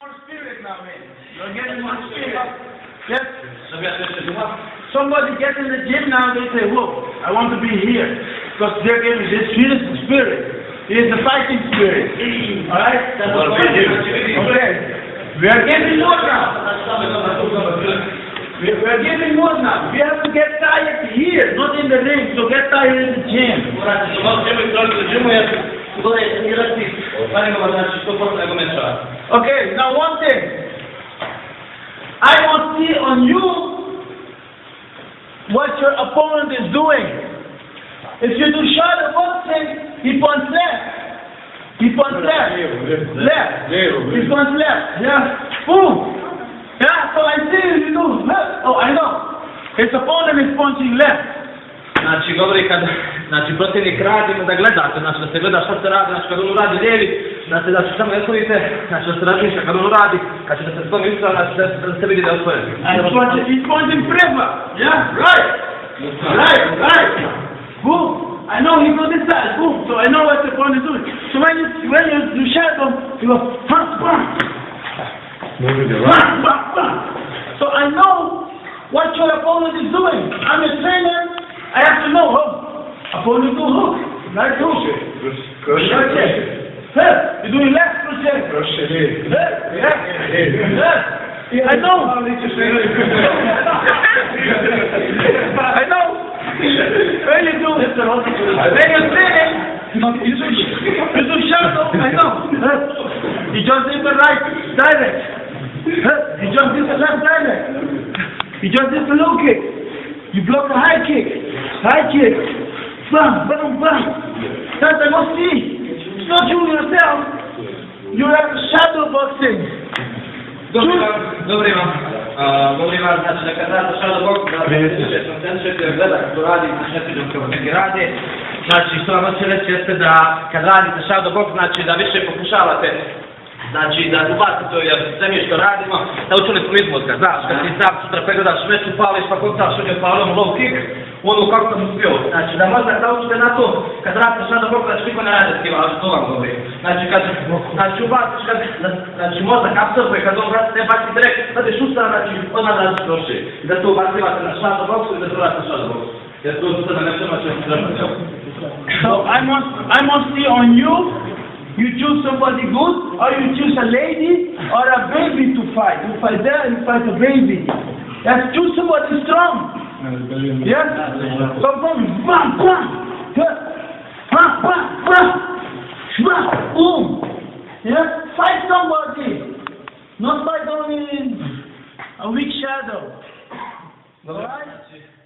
more spirit now, man. You're getting more spirit. Yes. Żeby ja to jeszcze słucham? Somebody gets in the gym now, they say, whoa, I want to be here. Because they're getting this spirit, spirit. It is the fighting spirit. Alright? Well, we do. Okay. We are getting more now. We we are getting more now. We have to get tired here, not in the ring. So get tired in the gym. Morate što malo ćemo izdoliti do džimu, jer gore je trenirati, parimo 100% nego mečava. Okay, now one thing. I to see on you what your opponent is doing. If you do shadow boxing, he points left. He points left. Left. He points left. Yeah. Boom. Yeah, so I see you do left. Oh, I know. His opponent is punching left. Znači, govori kad, znači, protivnik radi, da gledate, znači, da se gleda šta se radi, znači, kad on radi lijevi, znači, da se samo osvojite, znači, da se razmišlja kad on radi, kad će da se s tom istra, znači, da, da se vidi da je osvojen. He's punching, he's punching prema. Yeah, right. Right, right. Boom. I know he goes this side. Boom. So I know what the opponent is doing. So when you when you do shadow, you go punch, punch. Punch, punch, punch. So I know what your opponent is doing. I'm a trainer. I have to know. Oh, opponent do hook. Right hook. Right there. Doing left crochet. Hey, yeah. Yeah. I know. I know. When you do, when you finish, you do, shadow, I know. You just did the right direct. You just did the left direct. You just did the low kick. You block the high kick. High kick. Bam, bam, bam. That's I must see. It's not you yourself. You're at shadow boxing. Dobry wam, dobry wam, uh, znači da kad radi shadow box, da se koncentrujete, gleda kako radi, znači ne vidim kako neki radi. Znači, što vam hoću reći jeste da kad radite shadow box, znači da više pokušavate Znači da ubacite jer sve mi što radimo, naučili smo izmozga, znaš, kad ti sam sutra pregledaš meč, upališ pa kontaš on je palom low kick, I da. So I want I to see on you. You choose somebody good, or you choose a lady or a baby to fight. You fight there, you fight a baby. Yes, choose somebody strong. Yes. So boom, bam, bam, bam, bam, bam, bam, boom. Yes, fight somebody. Not fight only a weak shadow. Alright?